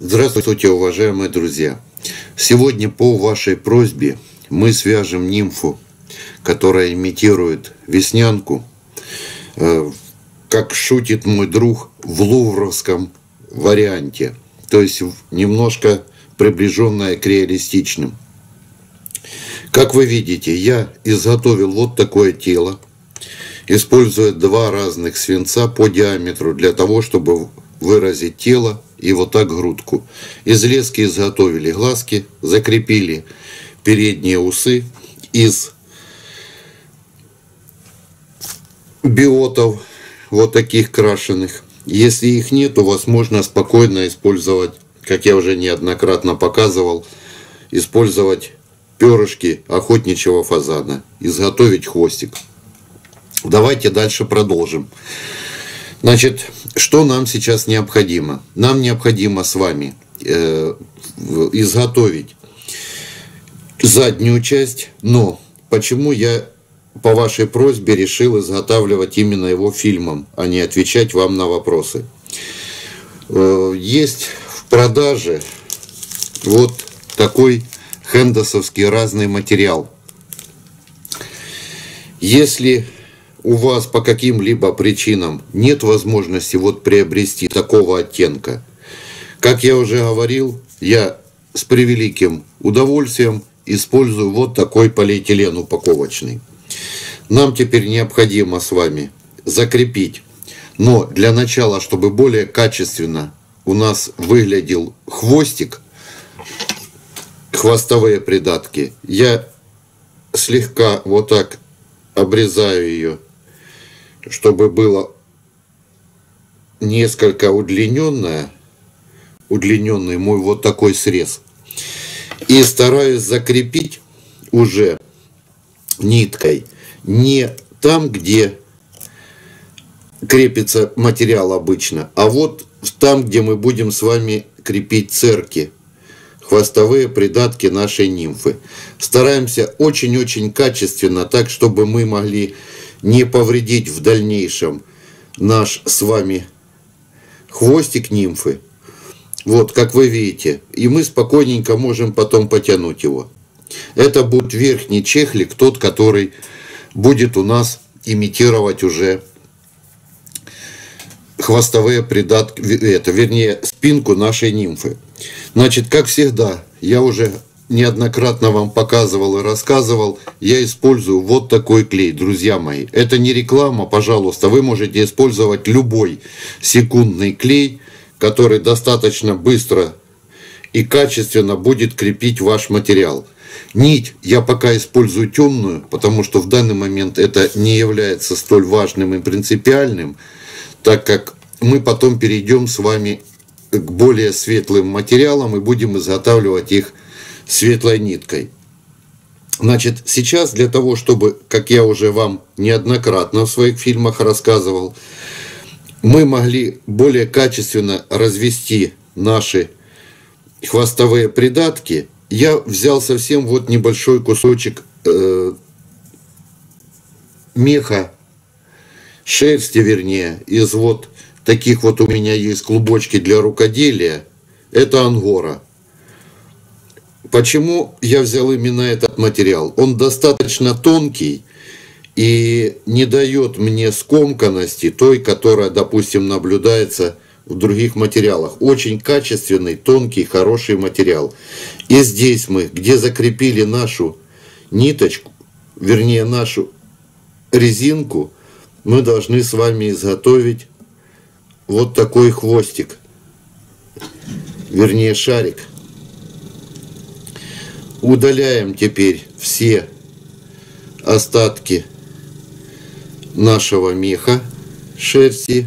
Здравствуйте, уважаемые друзья! Сегодня по вашей просьбе мы свяжем нимфу, которая имитирует веснянку, э, как шутит мой друг, в лувровском варианте, то есть немножко приближенная к реалистичным. Как вы видите, я изготовил вот такое тело, используя два разных свинца по диаметру для того, чтобы выразить тело и вот так грудку. Из лески изготовили глазки, закрепили передние усы из биотов, вот таких крашеных. Если их нет, у вас можно спокойно использовать, как я уже неоднократно показывал, использовать перышки охотничьего фазана, изготовить хвостик. Давайте дальше продолжим. Значит, что нам сейчас необходимо? Нам необходимо с вами э, изготовить заднюю часть, но почему я по вашей просьбе решил изготавливать именно его фильмом, а не отвечать вам на вопросы. Э, есть в продаже вот такой хендосовский разный материал. Если у вас по каким-либо причинам нет возможности вот приобрести такого оттенка, как я уже говорил, я с превеликим удовольствием использую вот такой полиэтилен упаковочный. Нам теперь необходимо с вами закрепить, но для начала, чтобы более качественно у нас выглядел хвостик, хвостовые придатки, я слегка вот так обрезаю ее чтобы было несколько удлиненное, удлиненный мой вот такой срез. И стараюсь закрепить уже ниткой не там, где крепится материал обычно, а вот там, где мы будем с вами крепить церки, хвостовые придатки нашей нимфы. Стараемся очень-очень качественно, так, чтобы мы могли не повредить в дальнейшем наш с вами хвостик нимфы. Вот, как вы видите. И мы спокойненько можем потом потянуть его. Это будет верхний чехлик, тот, который будет у нас имитировать уже хвостовые придатки, это, вернее, спинку нашей нимфы. Значит, как всегда, я уже неоднократно вам показывал и рассказывал, я использую вот такой клей, друзья мои. Это не реклама, пожалуйста, вы можете использовать любой секундный клей, который достаточно быстро и качественно будет крепить ваш материал. Нить я пока использую темную, потому что в данный момент это не является столь важным и принципиальным, так как мы потом перейдем с вами к более светлым материалам и будем изготавливать их светлой ниткой. Значит, сейчас для того, чтобы, как я уже вам неоднократно в своих фильмах рассказывал, мы могли более качественно развести наши хвостовые придатки, я взял совсем вот небольшой кусочек э, меха, шерсти вернее, из вот таких вот у меня есть клубочки для рукоделия. Это ангора. Почему я взял именно этот материал? Он достаточно тонкий и не дает мне скомканности той, которая, допустим, наблюдается в других материалах. Очень качественный, тонкий, хороший материал. И здесь мы, где закрепили нашу ниточку, вернее нашу резинку, мы должны с вами изготовить вот такой хвостик, вернее шарик – Удаляем теперь все остатки нашего меха шерсти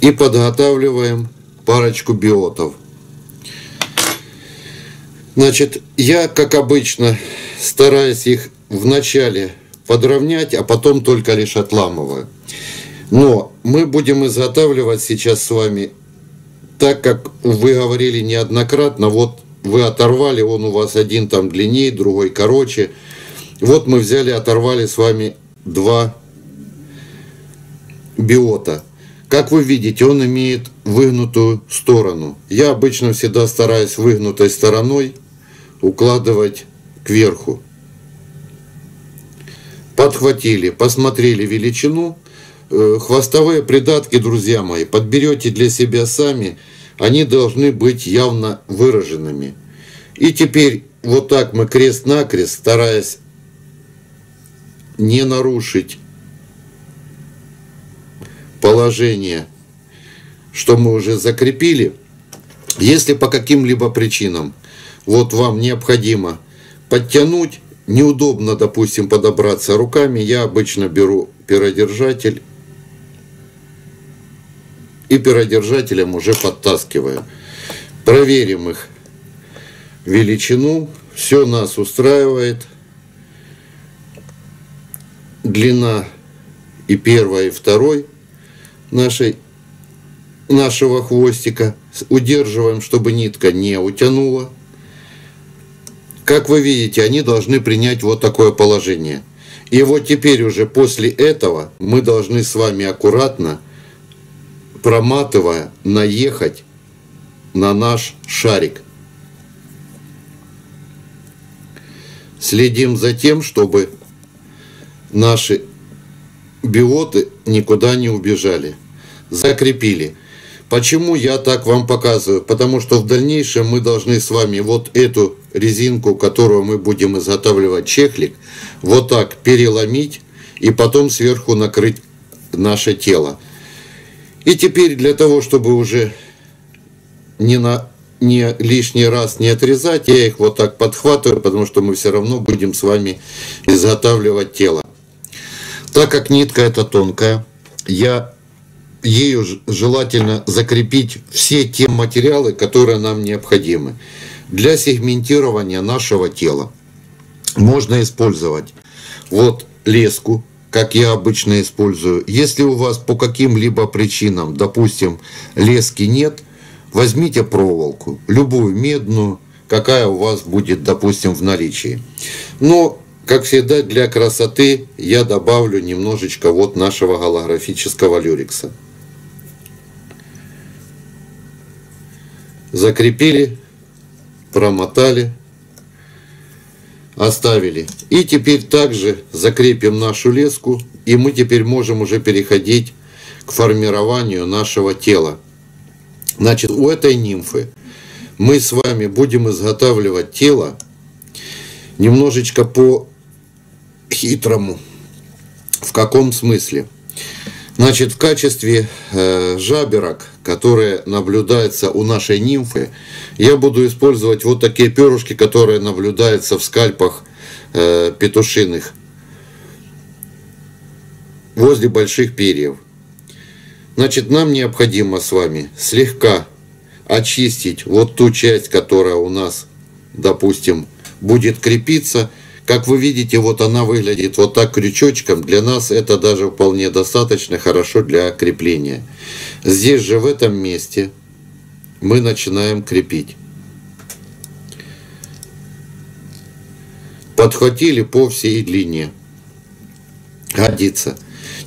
и подготавливаем парочку биотов. Значит, я, как обычно, стараюсь их вначале подровнять, а потом только лишь отламываю. Но мы будем изготавливать сейчас с вами так как вы говорили неоднократно, вот вы оторвали, он у вас один там длиннее, другой короче. Вот мы взяли, оторвали с вами два биота. Как вы видите, он имеет выгнутую сторону. Я обычно всегда стараюсь выгнутой стороной укладывать кверху. Подхватили, посмотрели величину. Э, хвостовые придатки, друзья мои, подберете для себя сами. Они должны быть явно выраженными. И теперь вот так мы крест-накрест, стараясь не нарушить положение, что мы уже закрепили, если по каким-либо причинам вот вам необходимо подтянуть, неудобно, допустим, подобраться руками, я обычно беру перодержатель и перодержателем уже подтаскиваю. Проверим их величину, все нас устраивает. Длина и первой, и второй нашей, нашего хвостика. Удерживаем, чтобы нитка не утянула. Как вы видите, они должны принять вот такое положение. И вот теперь уже после этого мы должны с вами аккуратно, проматывая, наехать на наш шарик. Следим за тем, чтобы наши биоты никуда не убежали. Закрепили. Почему я так вам показываю? Потому что в дальнейшем мы должны с вами вот эту резинку, которую мы будем изготавливать чехлик, вот так переломить и потом сверху накрыть наше тело. И теперь для того, чтобы уже не, на, не лишний раз не отрезать, я их вот так подхватываю, потому что мы все равно будем с вами изготавливать тело. Так как нитка эта тонкая, я ею желательно закрепить все те материалы, которые нам необходимы. Для сегментирования нашего тела можно использовать вот леску, как я обычно использую. Если у вас по каким-либо причинам, допустим, лески нет, возьмите проволоку, любую медную, какая у вас будет, допустим, в наличии. Но как всегда, для красоты я добавлю немножечко вот нашего голографического люрикса. Закрепили, промотали, оставили. И теперь также закрепим нашу леску, и мы теперь можем уже переходить к формированию нашего тела. Значит, у этой нимфы мы с вами будем изготавливать тело немножечко по хитрому. В каком смысле? Значит, в качестве э, жаберок, которые наблюдаются у нашей нимфы, я буду использовать вот такие перышки, которые наблюдаются в скальпах э, петушиных возле больших перьев. Значит, нам необходимо с вами слегка очистить вот ту часть, которая у нас, допустим, будет крепиться, как вы видите, вот она выглядит вот так крючочком. Для нас это даже вполне достаточно хорошо для крепления. Здесь же в этом месте мы начинаем крепить. Подхватили по всей длине. Годится.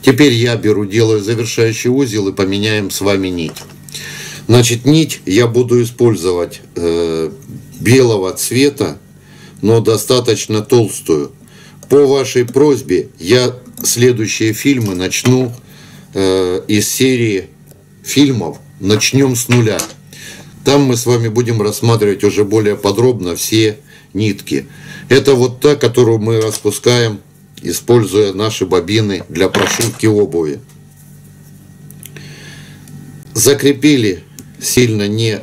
Теперь я беру, делаю завершающий узел и поменяем с вами нить. Значит, нить я буду использовать э, белого цвета но достаточно толстую. По вашей просьбе я следующие фильмы начну э, из серии фильмов «Начнем с нуля». Там мы с вами будем рассматривать уже более подробно все нитки. Это вот та, которую мы распускаем, используя наши бобины для прошивки обуви. Закрепили, сильно не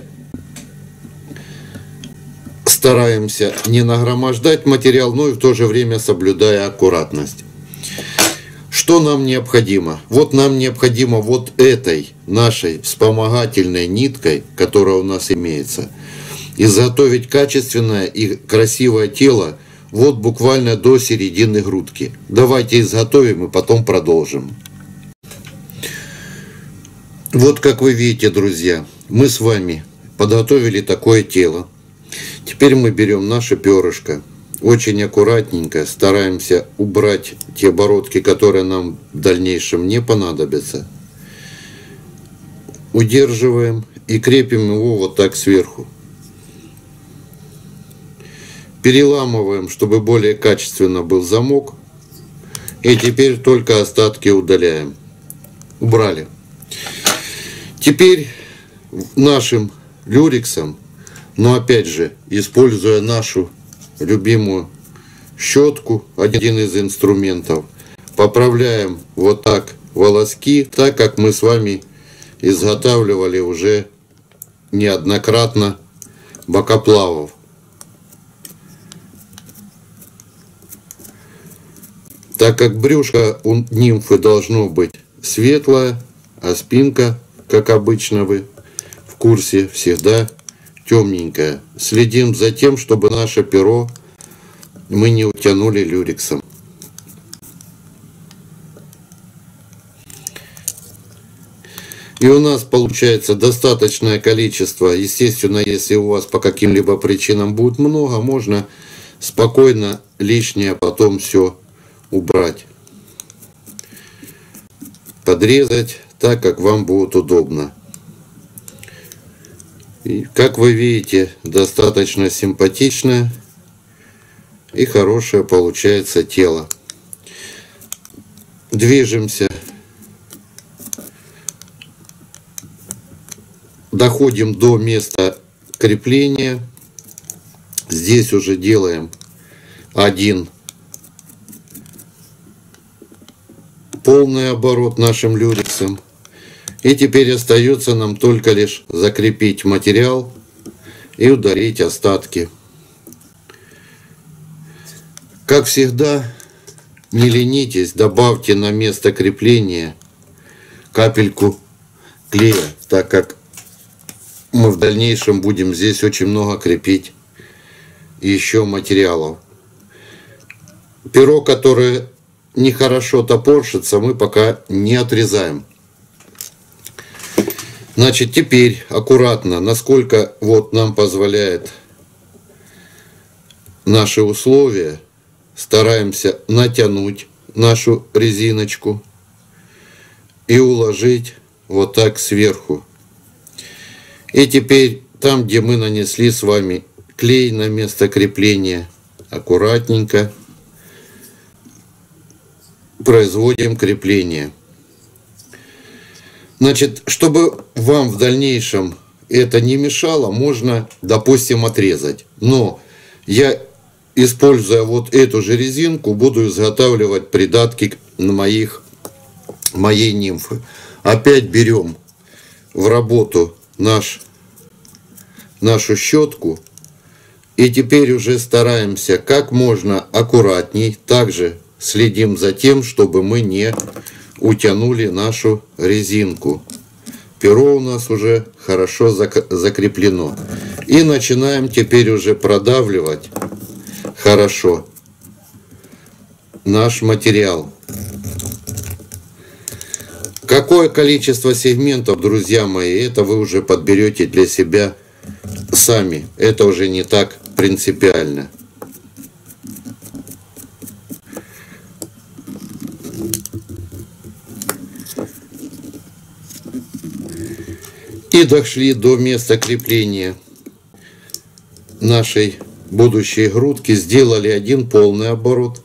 стараемся не нагромождать материал, но и в то же время соблюдая аккуратность. Что нам необходимо? Вот нам необходимо вот этой нашей вспомогательной ниткой, которая у нас имеется, изготовить качественное и красивое тело вот буквально до середины грудки. Давайте изготовим и потом продолжим. Вот как вы видите, друзья, мы с вами подготовили такое тело. Теперь мы берем наше перышко, очень аккуратненько стараемся убрать те бородки, которые нам в дальнейшем не понадобятся. удерживаем и крепим его вот так сверху. Переламываем, чтобы более качественно был замок. И теперь только остатки удаляем. Убрали. Теперь нашим люриксом, но опять же, используя нашу любимую щетку, один из инструментов, поправляем вот так волоски, так как мы с вами изготавливали уже неоднократно бокоплавов. Так как брюшко у нимфы должно быть светлое, а спинка, как обычно вы в курсе, всегда темненькая. Следим за тем, чтобы наше перо мы не утянули люрексом. И у нас получается достаточное количество. Естественно, если у вас по каким-либо причинам будет много, можно спокойно лишнее потом все убрать. Подрезать так, как вам будет удобно. Как вы видите, достаточно симпатичное и хорошее получается тело. Движемся. Доходим до места крепления. Здесь уже делаем один полный оборот нашим люрексом. И теперь остается нам только лишь закрепить материал и ударить остатки. Как всегда, не ленитесь, добавьте на место крепления капельку клея, так как мы в дальнейшем будем здесь очень много крепить еще материалов. Перо, которое нехорошо топорщится, мы пока не отрезаем. Значит, теперь аккуратно, насколько вот нам позволяет наши условия, стараемся натянуть нашу резиночку и уложить вот так сверху. И теперь там, где мы нанесли с вами клей на место крепления, аккуратненько производим крепление. Значит, чтобы вам в дальнейшем это не мешало, можно, допустим, отрезать. Но я, используя вот эту же резинку, буду изготавливать придатки на моих, моей нимфы. Опять берем в работу наш, нашу щетку. И теперь уже стараемся как можно аккуратней, также следим за тем, чтобы мы не утянули нашу резинку. Перо у нас уже хорошо закреплено. И начинаем теперь уже продавливать хорошо наш материал. Какое количество сегментов, друзья мои, это вы уже подберете для себя сами. Это уже не так принципиально. И дошли до места крепления нашей будущей грудки, сделали один полный оборот.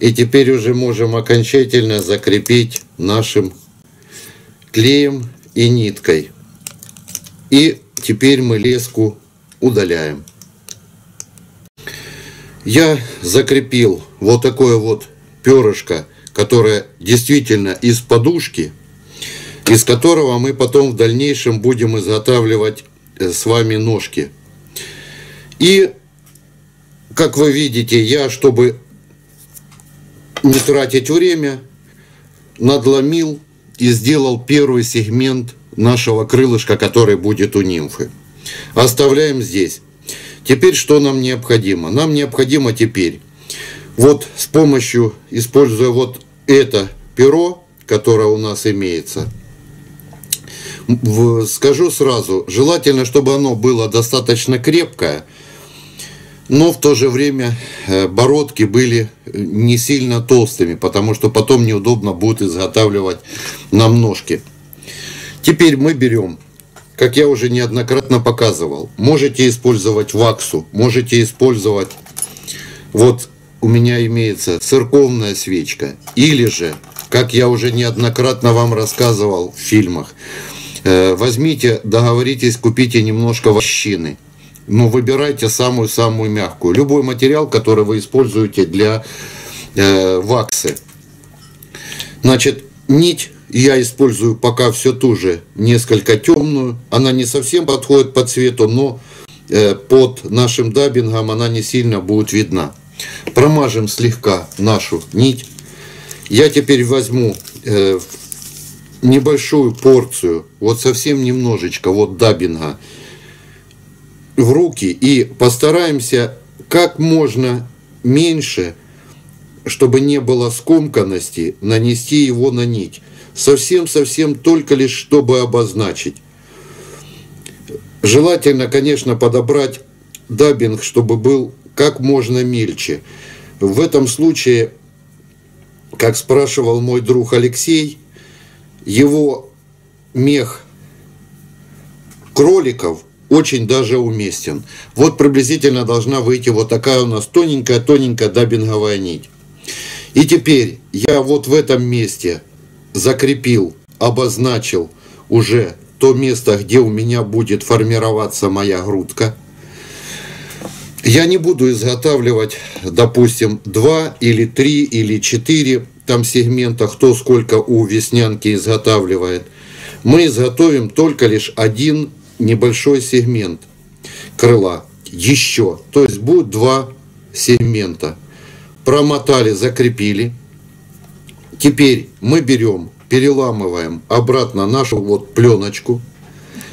И теперь уже можем окончательно закрепить нашим клеем и ниткой. И теперь мы леску удаляем. Я закрепил вот такое вот перышко, которое действительно из подушки – из которого мы потом в дальнейшем будем изготавливать э, с вами ножки. И, как вы видите, я, чтобы не тратить время, надломил и сделал первый сегмент нашего крылышка, который будет у нимфы. Оставляем здесь. Теперь что нам необходимо? Нам необходимо теперь, вот с помощью, используя вот это перо, которое у нас имеется – скажу сразу, желательно, чтобы оно было достаточно крепкое, но в то же время э, бородки были не сильно толстыми, потому что потом неудобно будет изготавливать нам ножки. Теперь мы берем, как я уже неоднократно показывал, можете использовать ваксу, можете использовать, вот у меня имеется церковная свечка, или же, как я уже неоднократно вам рассказывал в фильмах, э, возьмите, договоритесь, купите немножко вощины, но выбирайте самую-самую мягкую. Любой материал, который вы используете для э, ваксы. Значит, нить я использую пока все ту же, несколько темную. Она не совсем подходит по цвету, но э, под нашим дабингом она не сильно будет видна. Промажем слегка нашу нить. Я теперь возьму э, небольшую порцию, вот совсем немножечко, вот дабинга в руки и постараемся как можно меньше, чтобы не было скомканности, нанести его на нить. Совсем-совсем только лишь, чтобы обозначить. Желательно, конечно, подобрать дабинг, чтобы был как можно мельче. В этом случае, как спрашивал мой друг Алексей, его мех кроликов – очень даже уместен. Вот приблизительно должна выйти вот такая у нас тоненькая-тоненькая дабинговая нить. И теперь я вот в этом месте закрепил, обозначил уже то место, где у меня будет формироваться моя грудка. Я не буду изготавливать, допустим, два или три или четыре там сегмента, кто сколько у веснянки изготавливает. Мы изготовим только лишь один небольшой сегмент крыла еще. То есть будет два сегмента. Промотали, закрепили. Теперь мы берем, переламываем обратно нашу вот пленочку.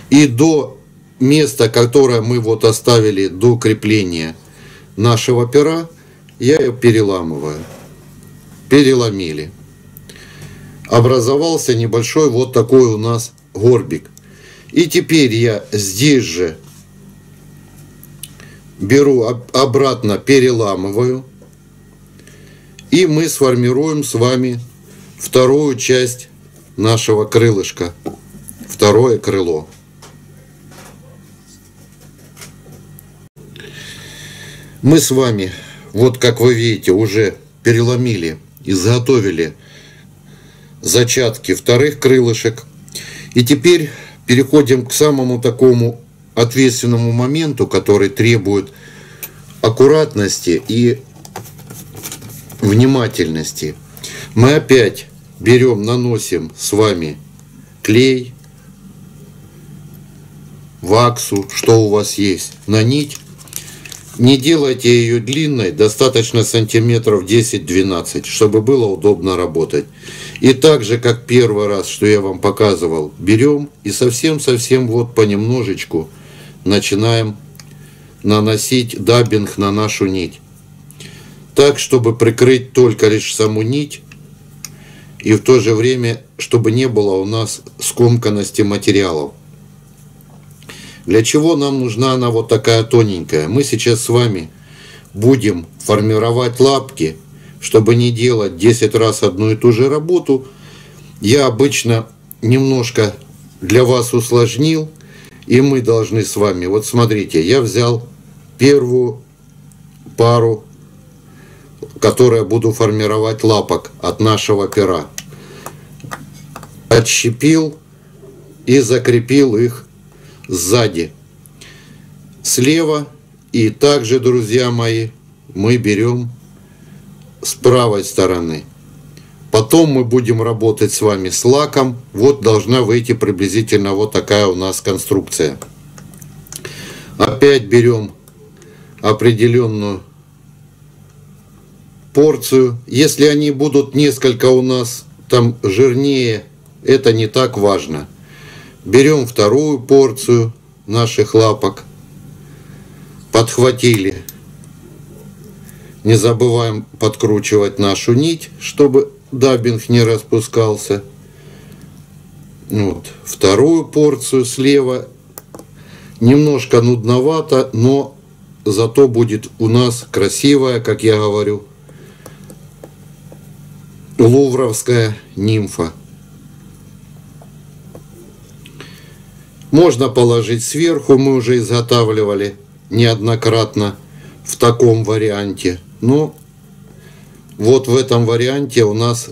И до места, которое мы вот оставили до крепления нашего пера, я ее переламываю. Переломили. Образовался небольшой вот такой у нас горбик. И теперь я здесь же беру обратно, переламываю. И мы сформируем с вами вторую часть нашего крылышка. Второе крыло. Мы с вами, вот как вы видите, уже переломили, изготовили зачатки вторых крылышек. И теперь переходим к самому такому ответственному моменту, который требует аккуратности и внимательности. Мы опять берем, наносим с вами клей, ваксу, что у вас есть, на нить. Не делайте ее длинной, достаточно сантиметров 10-12, чтобы было удобно работать. И так же, как первый раз, что я вам показывал, берем и совсем-совсем вот понемножечку начинаем наносить даббинг на нашу нить. Так, чтобы прикрыть только лишь саму нить, и в то же время, чтобы не было у нас скомканности материалов. Для чего нам нужна она вот такая тоненькая? Мы сейчас с вами будем формировать лапки – чтобы не делать 10 раз одну и ту же работу, я обычно немножко для вас усложнил, и мы должны с вами, вот смотрите, я взял первую пару, которая буду формировать лапок от нашего пера. Отщепил и закрепил их сзади. Слева и также, друзья мои, мы берем с правой стороны. Потом мы будем работать с вами с лаком. Вот должна выйти приблизительно вот такая у нас конструкция. Опять берем определенную порцию. Если они будут несколько у нас там жирнее, это не так важно. Берем вторую порцию наших лапок. Подхватили не забываем подкручивать нашу нить, чтобы даббинг не распускался. Вот. Вторую порцию слева. Немножко нудновато, но зато будет у нас красивая, как я говорю, лувровская нимфа. Можно положить сверху, мы уже изготавливали неоднократно в таком варианте. Но вот в этом варианте у нас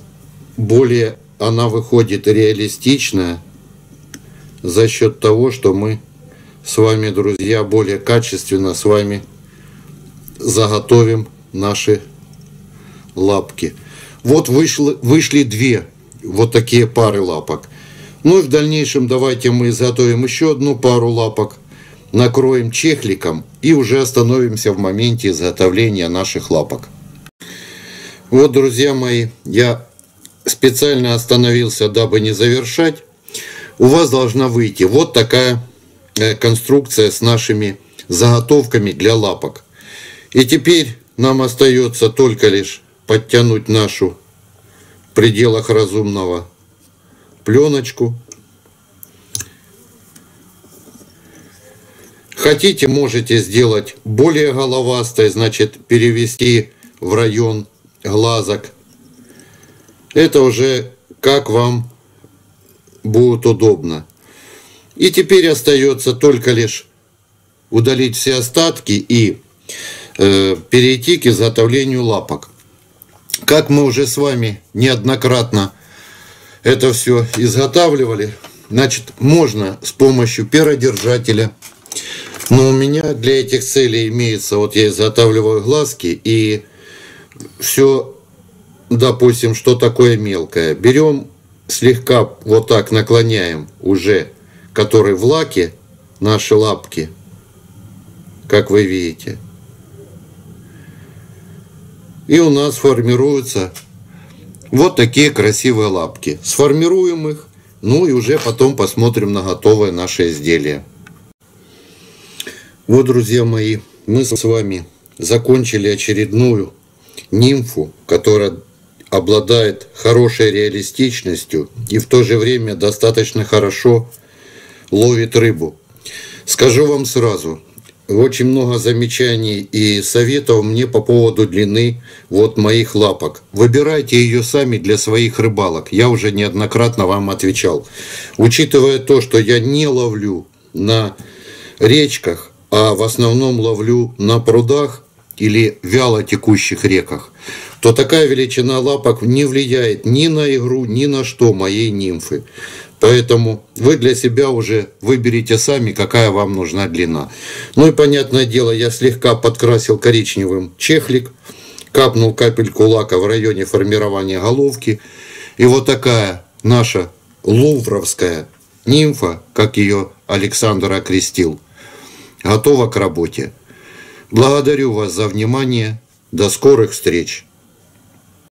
более она выходит реалистичная за счет того, что мы с вами, друзья, более качественно с вами заготовим наши лапки. Вот вышло, вышли две вот такие пары лапок. Ну и в дальнейшем давайте мы изготовим еще одну пару лапок, накроем чехликом и уже остановимся в моменте изготовления наших лапок. Вот, друзья мои, я специально остановился, дабы не завершать. У вас должна выйти вот такая э, конструкция с нашими заготовками для лапок. И теперь нам остается только лишь подтянуть нашу в пределах разумного пленочку. Хотите, можете сделать более головастой, значит, перевести в район глазок. Это уже как вам будет удобно. И теперь остается только лишь удалить все остатки и э, перейти к изготовлению лапок. Как мы уже с вами неоднократно это все изготавливали. Значит, можно с помощью перодержателя. Но у меня для этих целей имеется, вот я изготавливаю глазки и все, допустим, что такое мелкое. Берем слегка вот так наклоняем уже, который в лаке, наши лапки, как вы видите. И у нас формируются вот такие красивые лапки. Сформируем их, ну и уже потом посмотрим на готовое наше изделие. Вот, друзья мои, мы с вами закончили очередную нимфу, которая обладает хорошей реалистичностью и в то же время достаточно хорошо ловит рыбу. Скажу вам сразу, очень много замечаний и советов мне по поводу длины вот моих лапок. Выбирайте ее сами для своих рыбалок. Я уже неоднократно вам отвечал. Учитывая то, что я не ловлю на речках, а в основном ловлю на прудах или вяло текущих реках, то такая величина лапок не влияет ни на игру, ни на что моей нимфы. Поэтому вы для себя уже выберите сами, какая вам нужна длина. Ну и понятное дело, я слегка подкрасил коричневым чехлик, капнул капельку лака в районе формирования головки. И вот такая наша лувровская нимфа, как ее Александр окрестил, готова к работе. Благодарю вас за внимание. До скорых встреч!